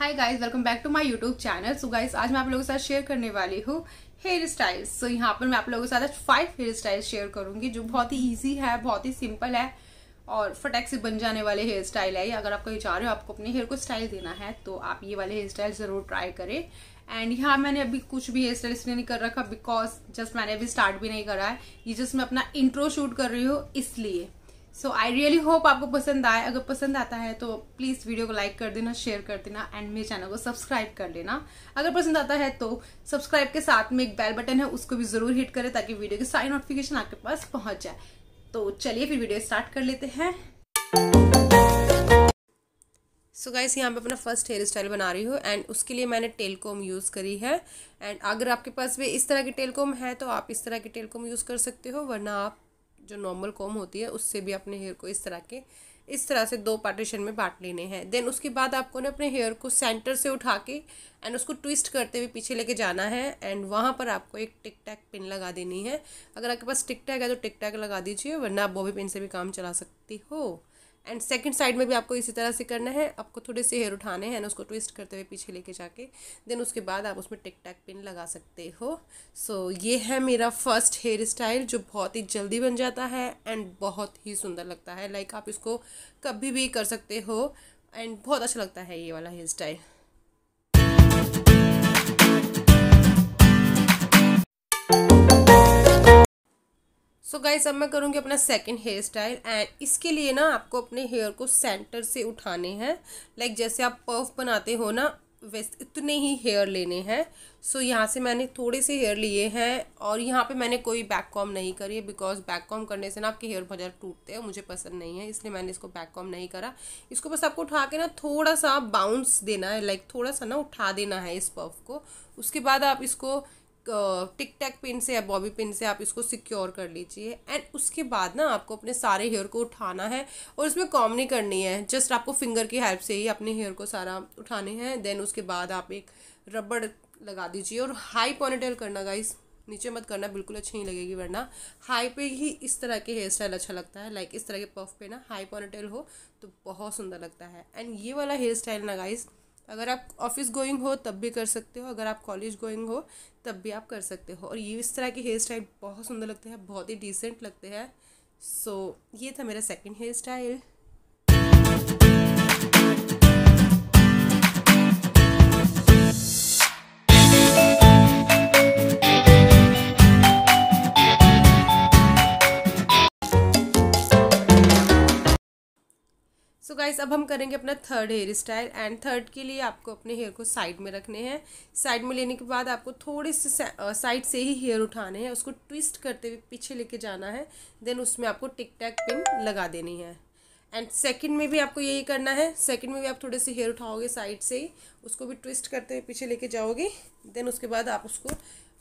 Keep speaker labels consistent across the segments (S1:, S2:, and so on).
S1: Hi guys welcome back to my YouTube channel so guys आज मैं आप लोगों के साथ शेयर करने वाली हूँ हेयर स्टाइल्स सो यहाँ पर मैं आप लोगों के साथ आज फाइव हेयर स्टाइल्स शेयर करूँगी, जो बहुत ही इजी है, बहुत ही सिंपल है और फटैक से बन जाने वाले हेयर स्टाइल है अगर आप कहीं जा रहे हो, आपको अपने हेयर को स्टाइल देना है तो आप ये वाले हेयर स्टाइल ज़रूर ट्राई करें। एंड यहाँ मैंने अभी कुछ भी हेयर स्टाइल इसलिए नहीं कर रखा बिकॉज़ जस्ट मैंने अभी स्टार्ट भी नहीं करा है। ये जस्ट मैं अपना इंट्रो शूट कर रही हूँ, इसलिए। सो आई रियली होप आपको पसंद आए। अगर पसंद आता है तो प्लीज़ वीडियो को लाइक कर देना शेयर कर देना एंड मेरे चैनल को सब्सक्राइब कर लेना। अगर पसंद आता है तो सब्सक्राइब के साथ में एक बेल बटन है, उसको भी ज़रूर हिट करें, ताकि वीडियो की सारी नोटिफिकेशन आपके पास पहुँच जाए। तो चलिए फिर वीडियो स्टार्ट कर लेते हैं। सो गाइस यहाँ पे अपना फ़र्स्ट हेयर स्टाइल बना रही हूँ एंड उसके लिए मैंने टेल कोम यूज़ करी है। एंड अगर आपके पास भी इस तरह की टेल कोम है तो आप इस तरह की टेल कोम यूज़ कर सकते हो, वरना आप जो नॉर्मल कॉम होती है, उससे भी अपने हेयर को इस तरह के, इस तरह से दो पार्टीशन में बांट लेने हैं। देन उसके बाद आपको ना अपने हेयर को सेंटर से उठा के एंड उसको ट्विस्ट करते हुए पीछे लेके जाना है एंड वहाँ पर आपको एक टिक टैक पिन लगा देनी है। अगर आपके पास टिक टैक है तो टिक टैक लगा दीजिए, वरना आप बॉबी पिन से भी काम चला सकती हो। एंड सेकंड साइड में भी आपको इसी तरह से करना है। आपको थोड़े से हेयर उठाने हैं ना उसको ट्विस्ट करते हुए पीछे लेके जाके। देन उसके बाद आप उसमें टिक टैक पिन लगा सकते हो। सो so, ये है मेरा फ़र्स्ट हेयर स्टाइल जो बहुत ही जल्दी बन जाता है एंड बहुत ही सुंदर लगता है। लाइक like आप इसको कभी भी कर सकते हो एंड बहुत अच्छा लगता है ये वाला hair style so so guys अब मैं करूँगी अपना सेकंड हेयर स्टाइल एंड इसके लिए ना आपको अपने हेयर को सेंटर से उठाने हैं। लाइक जैसे आप पफ बनाते हो ना वैसे इतने ही हेयर लेने हैं। सो so, यहाँ से मैंने थोड़े से हेयर लिए हैं और यहाँ पे मैंने कोई बैक कॉम नहीं करी है बिकॉज़ बैक कॉम करने से ना आपके हेयर बहुत टूटते हैं मुझे पसंद नहीं है इसलिए मैंने इसको बैक कॉम नहीं करा। इसको बस आपको उठा के ना थोड़ा सा बाउंस देना है लाइक थोड़ा सा ना उठा देना है इस पफ को। उसके बाद आप इसको टिक टैक पिन से या बॉबी पिन से आप इसको सिक्योर कर लीजिए। एंड उसके बाद ना आपको अपने सारे हेयर को उठाना है और इसमें कॉम नहीं करनी है। जस्ट आपको फिंगर की हेल्प से ही अपने हेयर को सारा उठाने हैं। देन उसके बाद आप एक रबड़ लगा दीजिए और हाई पॉनिटेल करना गाइस। नीचे मत करना, बिल्कुल अच्छी नहीं लगेगी वरना। हाई पे ही इस तरह के हेयर स्टाइल अच्छा लगता है। लाइक इस तरह के पफ पे ना हाई पॉनिटेल हो तो बहुत सुंदर लगता है। एंड ये वाला हेयर स्टाइल ना गाइस अगर आप ऑफ़िस गोइंग हो तब भी कर सकते हो। अगर आप कॉलेज गोइंग हो तब भी आप कर सकते हो। और ये इस तरह के हेयर स्टाइल बहुत सुंदर लगते हैं बहुत ही डिसेंट लगते हैं। सो so, ये था मेरा सेकेंड हेयर स्टाइल अब हम करेंगे अपना third hair style and third के लिए आपको अपने हेयर को साइड में रखने हैं। साइड में लेने के बाद आपको थोड़े से साइड से ही हेयर उठाने हैं। उसको ट्विस्ट करते हुए पीछे लेके जाना है। देन उसमें आपको टिक टैक पिन लगा देनी है। एंड सेकंड में भी आपको यही करना है। सेकंड में भी आप थोड़े से हेयर उठाओगे साइड से ही। उसको भी ट्विस्ट करते हुए पीछे लेके जाओगे। देन उसके बाद आप उसको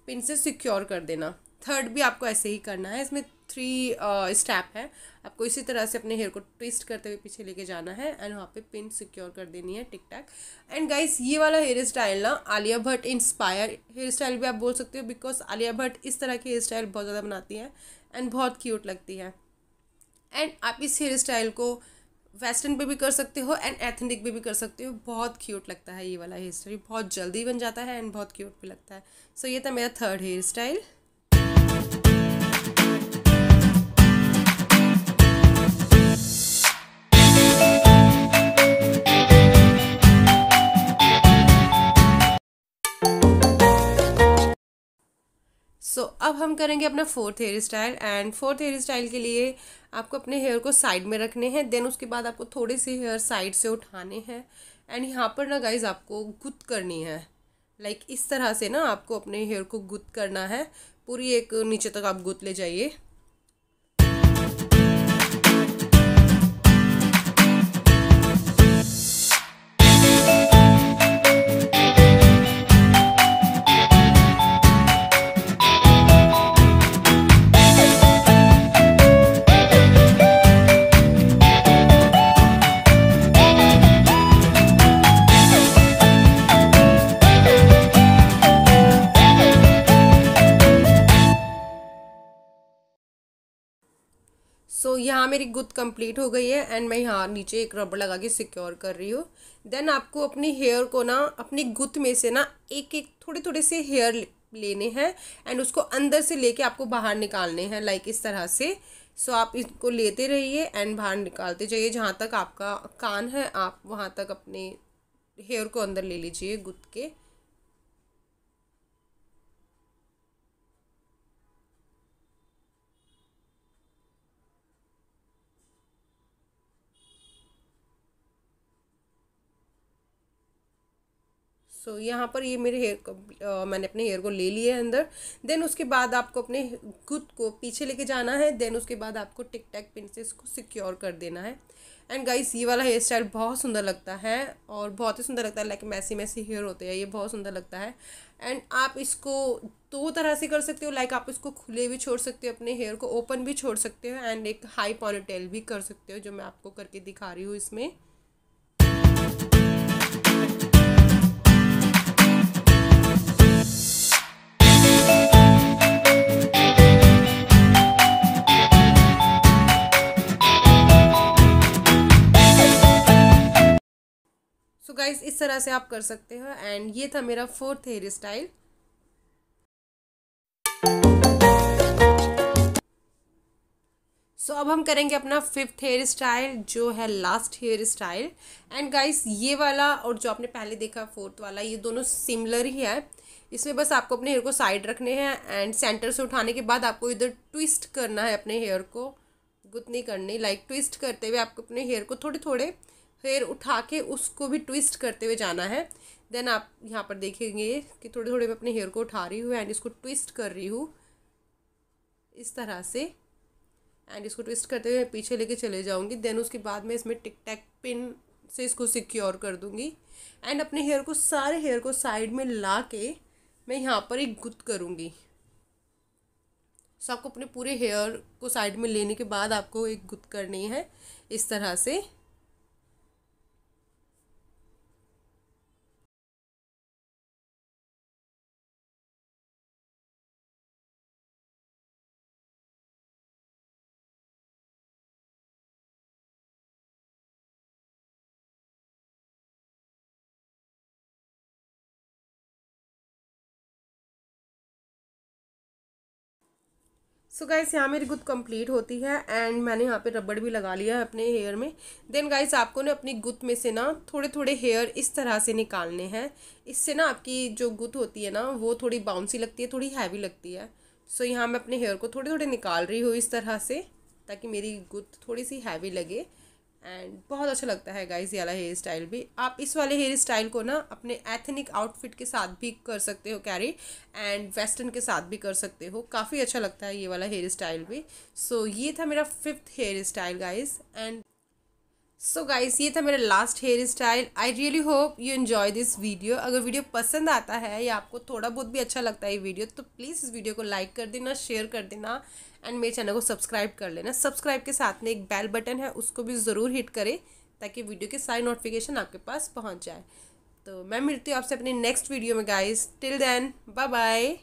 S1: पिन से सिक्योर कर देना। थर्ड भी आपको ऐसे ही करना है। इसमें थ्री स्टेप है। आपको इसी तरह से अपने हेयर को ट्विस्ट करते हुए पीछे लेके जाना है एंड वहाँ पे पिन सिक्योर कर देनी है टिक टैक एंड गाइस ये वाला हेयर स्टाइल ना Alia Bhatt inspire hair style भी आप बोल सकते हो बिकॉज़ आलिया भट्ट इस तरह की हेयर स्टाइल बहुत ज़्यादा बनाती है एंड बहुत क्यूट लगती है। एंड आप इस हेयर स्टाइल को वेस्टर्न पे भी कर सकते हो एंड एथनिक पे भी कर सकते हो। बहुत क्यूट लगता है ये वाला हेयर स्टाइल बहुत जल्दी बन जाता है एंड बहुत क्यूट भी लगता है। सो so, ये था मेरा third hair style so so, अब हम करेंगे अपना fourth hair style and fourth hair style के लिए आपको अपने हेयर को साइड में रखने हैं देन उसके बाद आपको थोड़े से हेयर साइड से उठाने हैं एंड यहाँ पर ना गाइज़ आपको गुत करनी है। लाइक like इस तरह से ना आपको अपने हेयर को गुत करना है। पूरी एक नीचे तक आप गुत ले जाइए। यहाँ मेरी गुत कंप्लीट हो गई है एंड मैं यहाँ नीचे एक रबड़ लगा के सिक्योर कर रही हूँ। देन आपको अपनी हेयर को ना अपनी गुत में से ना एक एक थोड़े थोड़े से हेयर लेने हैं एंड उसको अंदर से लेके आपको बाहर निकालने हैं लाइक इस तरह से। सो so, आप इसको लेते रहिए एंड बाहर निकालते जाइए। जहाँ तक आपका कान है आप वहाँ तक अपने हेयर को अंदर ले लीजिए गुत के। सो so, यहाँ पर ये मेरे हेयर को आ, मैंने अपने हेयर को ले लिया है अंदर। देन उसके बाद आपको अपने खुद को पीछे लेके जाना है। देन उसके बाद आपको टिक टैक पिन से इसको सिक्योर कर देना है। एंड गाइस ये वाला हेयर स्टाइल बहुत सुंदर लगता है और बहुत ही सुंदर लगता है। लाइक मैसी मैसी हेयर होते हैं ये बहुत सुंदर लगता है। एंड आप इसको दो तरह से कर सकते हो। लाइक आप इसको खुले भी छोड़ सकते हो अपने हेयर को ओपन भी छोड़ सकते हो। एंड एक हाई पॉनिटेल भी कर सकते हो जो मैं आपको करके दिखा रही हूँ इसमें। तरह से आप कर सकते हो। एंड ये था मेरा fourth hair style so so, अब हम करेंगे अपना फिफ्थ हेयर स्टाइल जो है last hair style and guys ये वाला और जो आपने पहले देखा फोर्थ वाला ये दोनों सिमिलर ही है। इसमें बस आपको अपने हेयर को साइड रखने हैं एंड सेंटर से उठाने के बाद आपको इधर ट्विस्ट करना है अपने हेयर को। गुतनी करनी लाइक ट्विस्ट करते हुए आपको अपने हेयर को थोड़े थोड़े फिर उठा के उसको भी ट्विस्ट करते हुए जाना है। देन आप यहाँ पर देखेंगे कि थोड़े थोड़े मैं अपने हेयर को उठा रही हूँ एंड इसको ट्विस्ट कर रही हूँ। इस तरह से। एंड इसको ट्विस्ट करते हुए पीछे लेके चले जाऊँगी। देन उसके बाद मैं इसमें टिक टैक पिन से इसको सिक्योर कर दूँगी। एंड अपने हेयर को, सारे हेयर को साइड में ला के मैं यहाँ पर एक गुत करूँगी। सो आपको अपने पूरे हेयर को साइड में लेने के बाद आपको एक गुत करनी है। इस तरह से। सो गाइस यहाँ मेरी गुद कंप्लीट होती है एंड मैंने यहाँ पे रबड़ भी लगा लिया है अपने हेयर में। देन गाइस आपको ना अपनी गुत में से ना थोड़े थोड़े हेयर इस तरह से निकालने हैं। इससे ना आपकी जो गुत होती है ना, वो थोड़ी बाउंसी लगती है, थोड़ी हैवी लगती है। सो so यहाँ मैं अपने हेयर को थोड़े थोड़े निकाल रही हूँ इस तरह से, ताकि मेरी गुत थोड़ी सी हैवी लगे। एंड बहुत अच्छा लगता है गाइज़ ये वाला हेयर स्टाइल भी। आप इस वाले हेयर स्टाइल को ना अपने एथनिक आउटफिट के साथ भी कर सकते हो कैरी एंड वेस्टर्न के साथ भी कर सकते हो। काफ़ी अच्छा लगता है ये वाला हेयर स्टाइल भी। सो so, ये था मेरा fifth hair style guys and so guys ये था मेरा last hair style I really hope you enjoy this video अगर वीडियो पसंद आता है या आपको थोड़ा बहुत भी अच्छा लगता है ये वीडियो तो प्लीज़ इस वीडियो को लाइक कर देना शेयर कर देना एंड मेरे चैनल को सब्सक्राइब कर लेना. सब्सक्राइब के साथ में एक बेल बटन है, उसको भी ज़रूर हिट करें ताकि वीडियो के सारी नोटिफिकेशन आपके पास पहुँच जाए. तो मैं मिलती हूँ आपसे अपनी नेक्स्ट वीडियो में guys till then bye bye